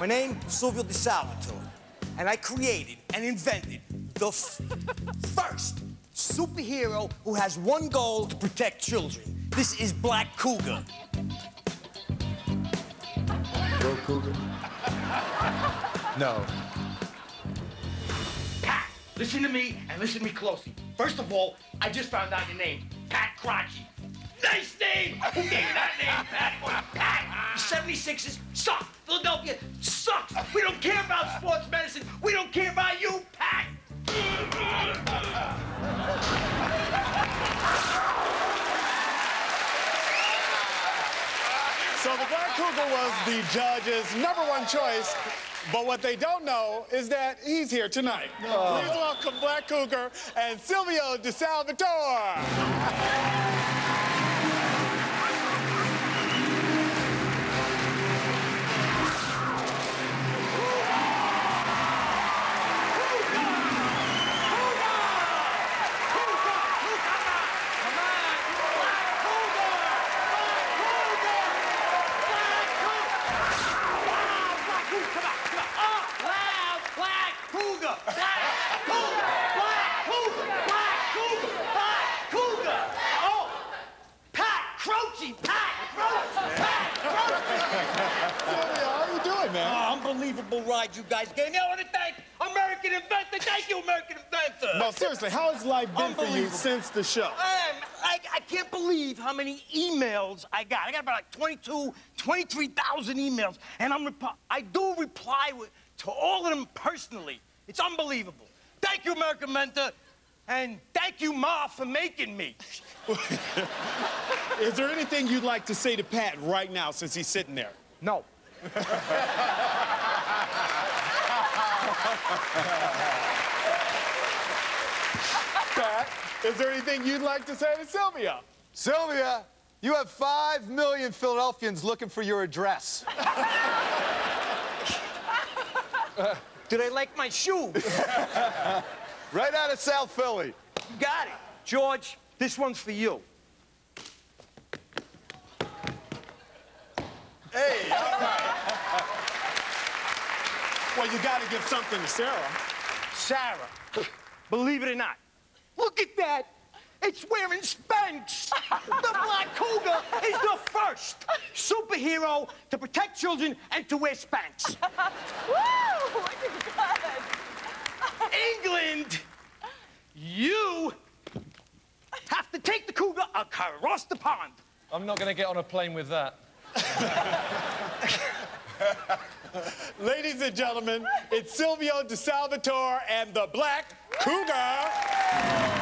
My name is Silvio DiSalvatore, and I created and invented the f- first superhero who has one goal to protect children. This is Black Cougar. Real cougar? No. Pat, listen to me and listen to me closely. First of all, I just found out your name, Pat Crotchy. Nice name! Who gave you that name, Pat? Pat! The 76ers suck. Philadelphia sucks. We don't care about sports medicine. We don't care about you, Pat. So the Black Cougar was the judge's number one choice, but what they don't know is that he's here tonight. Please welcome Black Cougar and Silvio DiSalvatore. Silvio, how you doing, man? Oh, unbelievable ride you guys gave me. I want to thank American Inventor. Thank you, American Inventor. No, seriously, how has life been for you since the show? Um, I, I can't believe how many emails I got. I got about like 22, 23,000 emails, and I'm rep- I do reply with, to all of them personally. It's unbelievable. Thank you, American Mentor, and thank you, Ma, for making me. Is there anything you'd like to say to Pat right now since he's sitting there? No. Pat, is there anything you'd like to say to Sylvia? Sylvia, you have five million Philadelphians looking for your address. Do they like my shoe? Right out of South Philly. Got it. George, this one's for you. Hey. Well, you got to give something to Sara. Sara, believe it or not, look at that. It's wearing Spanx. The Black Cougar is the first superhero to protect children and to wear Spanx. Woo! Look at that. England, you have to take the Cougar across the pond. I'm not going to get on a plane with that. Ladies and gentlemen, it's Silvio DiSalvatore and the Black Cougar.